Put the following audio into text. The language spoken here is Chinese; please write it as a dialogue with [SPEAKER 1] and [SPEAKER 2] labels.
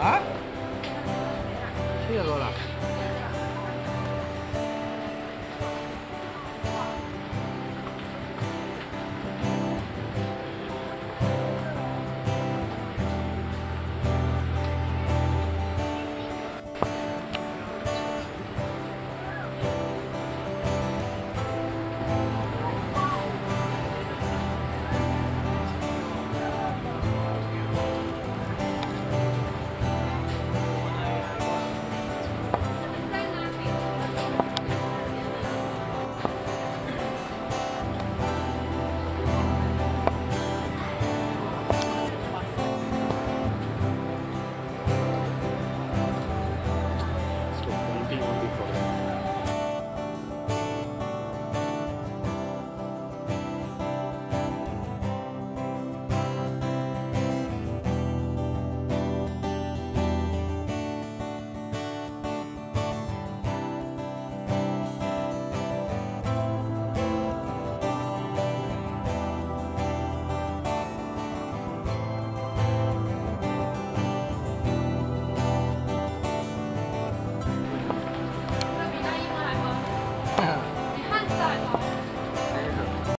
[SPEAKER 1] 啊？七点多了